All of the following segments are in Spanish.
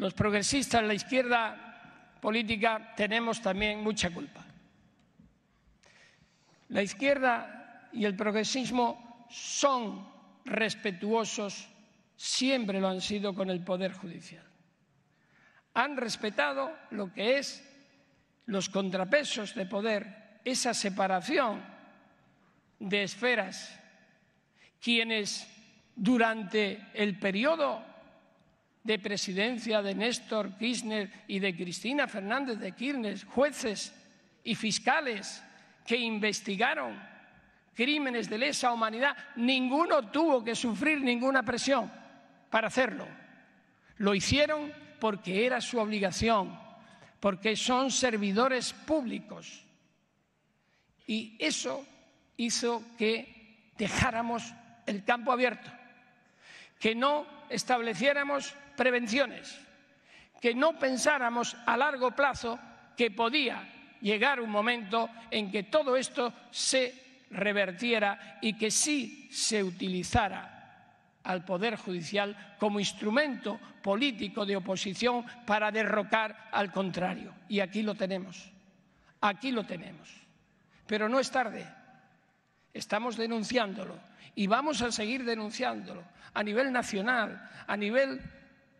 los progresistas, la izquierda política, tenemos también mucha culpa. La izquierda y el progresismo son respetuosos, siempre lo han sido con el Poder Judicial. Han respetado lo que es los contrapesos de poder, esa separación de esferas, quienes durante el periodo de presidencia de Néstor Kirchner y de Cristina Fernández de Kirchner, jueces y fiscales que investigaron crímenes de lesa humanidad, ninguno tuvo que sufrir ninguna presión para hacerlo. Lo hicieron porque era su obligación, porque son servidores públicos. Y eso hizo que dejáramos el campo abierto, que no estableciéramos prevenciones, que no pensáramos a largo plazo que podía llegar un momento en que todo esto se revertiera y que sí se utilizara al Poder Judicial como instrumento político de oposición para derrocar al contrario. Y aquí lo tenemos, aquí lo tenemos. Pero no es tarde, estamos denunciándolo y vamos a seguir denunciándolo a nivel nacional, a nivel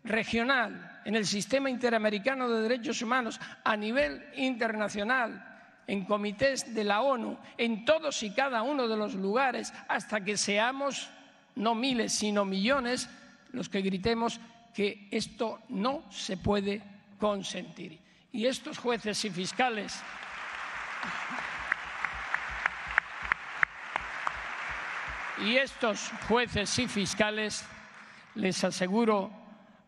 regional, en el sistema interamericano de derechos humanos, a nivel internacional, en comités de la ONU, en todos y cada uno de los lugares, hasta que seamos no miles, sino millones los que gritemos que esto no se puede consentir. Y estos jueces y fiscales y estos jueces y fiscales les aseguro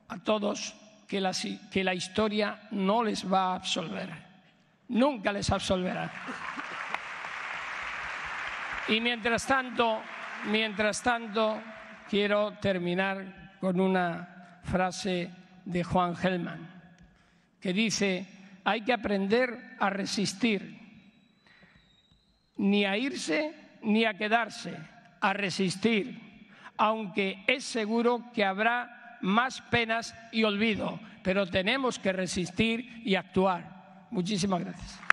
a todos que la, que la historia no les va a absolver. Nunca les absolverá. Y mientras tanto, mientras tanto, quiero terminar con una frase de Juan Gelman, que dice, hay que aprender a resistir, ni a irse ni a quedarse, a resistir, aunque es seguro que habrá más penas y olvido, pero tenemos que resistir y actuar. Muchísimas gracias.